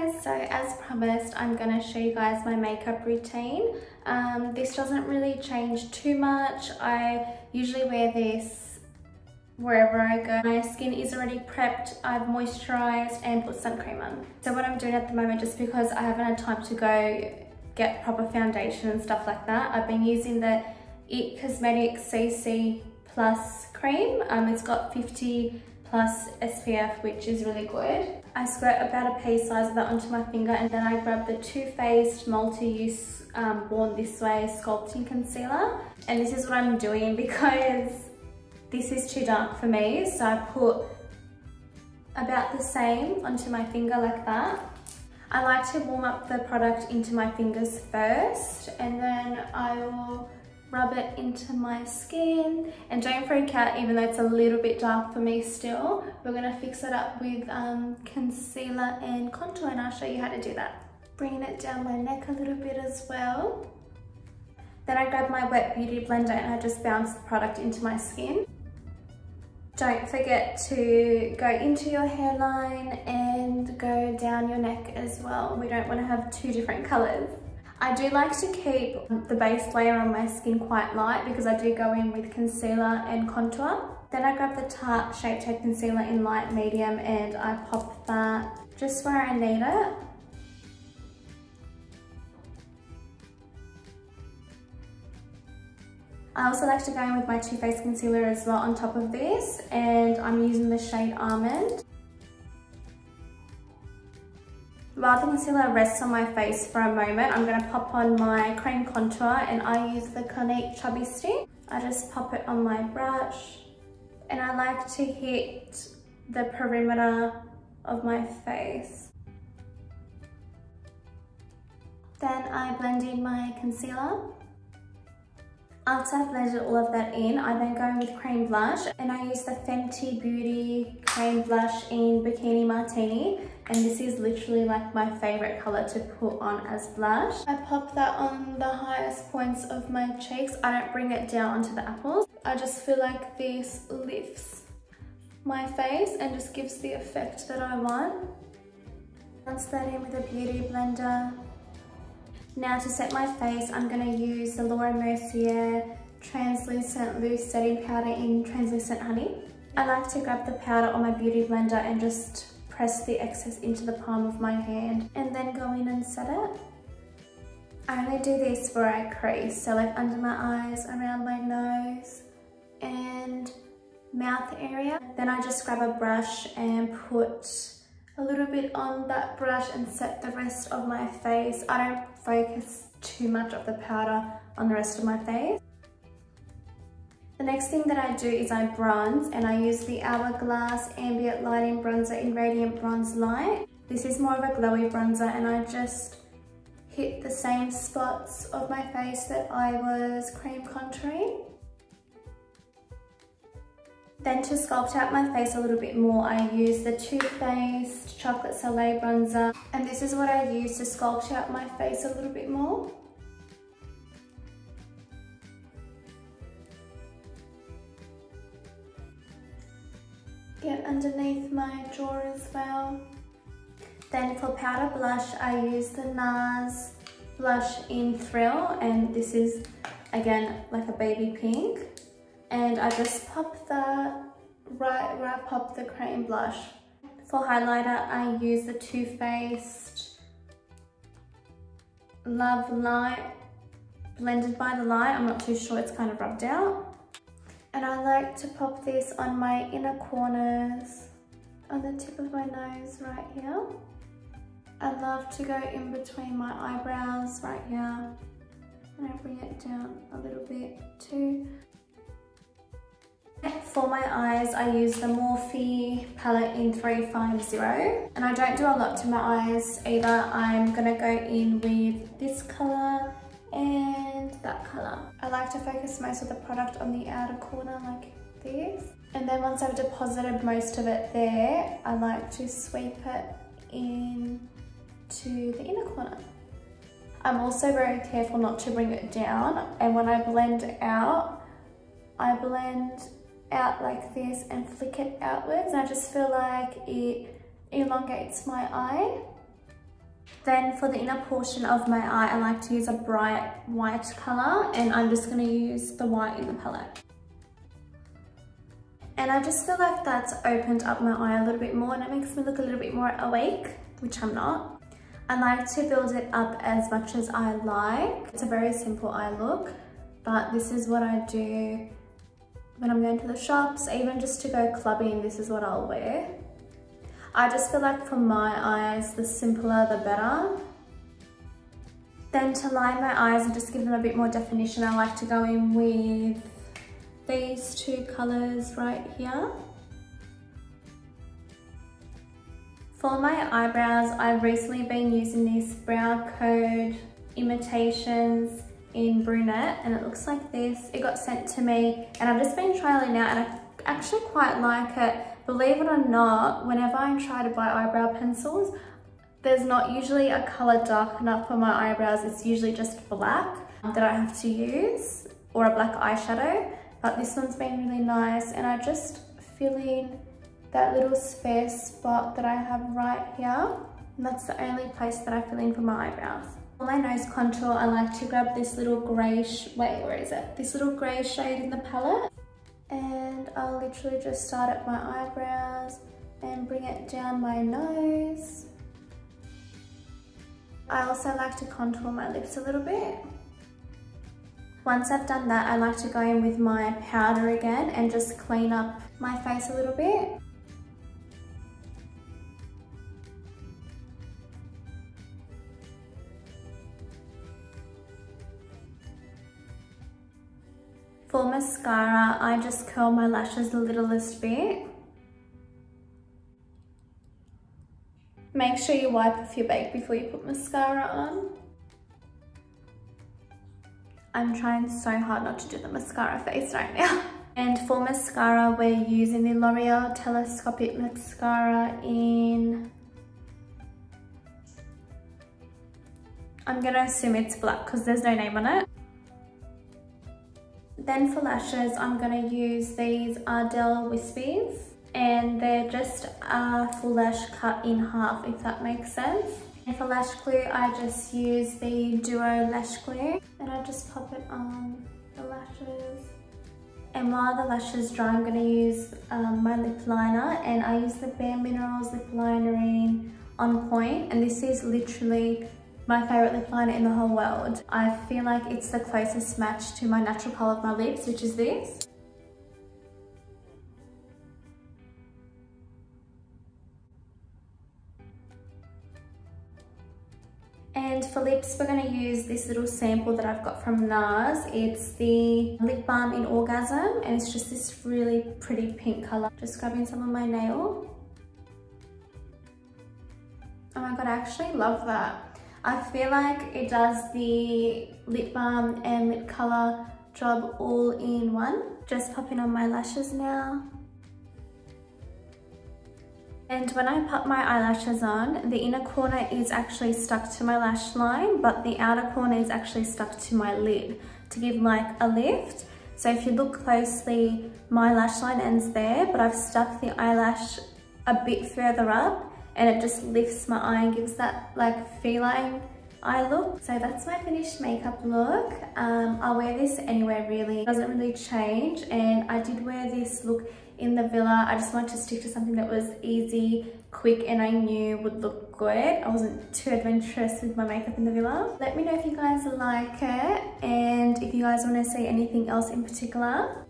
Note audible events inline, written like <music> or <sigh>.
guys, so as promised I'm to show you guys my makeup routine. Um, this doesn't really change too much. I usually wear this wherever I go. My skin is already prepped, I've moisturized and put sun cream on. So what I'm doing at the moment, just because I haven't had time to go get proper foundation and stuff like that, I've been using the IT Cosmetics CC Plus cream. Um, it's got 50 plus SPF, which is really good. I squirt about a pea size of that onto my finger and then I grab the Too Faced Multi-Use um, Born This Way Sculpting Concealer. And this is what I'm doing <laughs> because this is too dark for me. So I put about the same onto my finger like that. I like to warm up the product into my fingers first and then I will rub it into my skin. And don't freak out even though it's a little bit dark for me still. We're going to fix it up with um, concealer and contour and I'll show you how to do that. Bringing it down my neck a little bit as well. Then I grab my wet beauty blender and I just bounce the product into my skin. Don't forget to go into your hairline and go down your neck as well. We don't want to have two different colors I do like to keep the base layer on my skin quite light because I do go in with concealer and contour. Then I grab the Tarte Shape Tape Concealer in light medium and I pop that just where I need it. I also like to go in with my Too Faced concealer as well on top of this and I'm using the shade Almond. While the concealer rests on my face for a moment, I'm gonna pop on my cream contour and I use the Clinique Chubby Stick. I just pop it on my brush and I like to hit the perimeter of my face. Then I blend in my concealer. After I've blended all of that in, I then go in with cream blush and I use the Fenty Beauty cream blush in Bikini Martini and this is literally like my favorite color to put on as blush. I pop that on the highest points of my cheeks. I don't bring it down onto the apples. I just feel like this lifts my face and just gives the effect that I want. Bounce that in with a beauty blender now to set my face, I'm going to use the Laura Mercier Translucent Loose Setting Powder in Translucent Honey. I like to grab the powder on my beauty blender and just press the excess into the palm of my hand and then go in and set it. I only do this where I crease, so like under my eyes, around my nose and mouth area. Then I just grab a brush and put a little bit on that brush and set the rest of my face. I don't focus too much of the powder on the rest of my face. The next thing that I do is I bronze and I use the Hourglass Ambient Lighting Bronzer in Radiant Bronze Light. This is more of a glowy bronzer and I just hit the same spots of my face that I was cream contouring. Then to sculpt out my face a little bit more, I use the Too Faced Chocolate Soleil Bronzer. And this is what I use to sculpt out my face a little bit more. Get underneath my jaw as well. Then for powder blush, I use the NARS blush in Thrill. And this is, again, like a baby pink and I just pop that right where I pop the cream blush. For highlighter, I use the Too Faced Love Light Blinded by the Light. I'm not too sure, it's kind of rubbed out. And I like to pop this on my inner corners, on the tip of my nose right here. I love to go in between my eyebrows right here. And I bring it down a little bit too. For my eyes, I use the Morphe palette in 350 and I don't do a lot to my eyes either. I'm gonna go in with this color and that color. I like to focus most of the product on the outer corner like this. And then once I've deposited most of it there, I like to sweep it in to the inner corner. I'm also very careful not to bring it down and when I blend out, I blend out like this and flick it outwards. And I just feel like it elongates my eye. Then for the inner portion of my eye, I like to use a bright white color and I'm just gonna use the white in the palette. And I just feel like that's opened up my eye a little bit more and it makes me look a little bit more awake, which I'm not. I like to build it up as much as I like. It's a very simple eye look, but this is what I do when I'm going to the shops, even just to go clubbing, this is what I'll wear. I just feel like for my eyes, the simpler the better. Then to line my eyes and just give them a bit more definition, I like to go in with these two colors right here. For my eyebrows, I've recently been using these Brow Code imitations in brunette and it looks like this. It got sent to me and I've just been trialing it out and I actually quite like it. Believe it or not, whenever I try to buy eyebrow pencils, there's not usually a color dark enough for my eyebrows. It's usually just black that I have to use or a black eyeshadow. But this one's been really nice and I just fill in that little spare spot that I have right here. And that's the only place that I fill in for my eyebrows. For my nose contour, I like to grab this little greyish, wait, where is it? This little grey shade in the palette. And I'll literally just start at my eyebrows and bring it down my nose. I also like to contour my lips a little bit. Once I've done that, I like to go in with my powder again and just clean up my face a little bit. For mascara, I just curl my lashes the littlest bit. Make sure you wipe off your bake before you put mascara on. I'm trying so hard not to do the mascara face right now. <laughs> And for mascara, we're using the L'Oreal Telescopic Mascara in... I'm gonna assume it's black because there's no name on it. Then for lashes, I'm gonna use these Ardell Wispies and they're just a full lash cut in half, if that makes sense. And for lash glue, I just use the Duo Lash Glue and I just pop it on the lashes. And while the lashes dry, I'm gonna use um, my lip liner and I use the Bare Minerals lip liner in On Point and this is literally my favorite lip liner in the whole world. I feel like it's the closest match to my natural color of my lips, which is this. And for lips, we're gonna use this little sample that I've got from NARS. It's the Lip Balm in Orgasm, and it's just this really pretty pink color. Just grabbing some of my nail. Oh my God, I actually love that. I feel like it does the lip balm and lip color job all in one. Just popping on my lashes now. And when I put my eyelashes on, the inner corner is actually stuck to my lash line, but the outer corner is actually stuck to my lid to give like a lift. So if you look closely, my lash line ends there, but I've stuck the eyelash a bit further up and it just lifts my eye and gives that like feline eye look. So that's my finished makeup look. Um, I'll wear this anywhere really. It doesn't really change and I did wear this look in the villa. I just wanted to stick to something that was easy, quick, and I knew would look good. I wasn't too adventurous with my makeup in the villa. Let me know if you guys like it and if you guys want to see anything else in particular.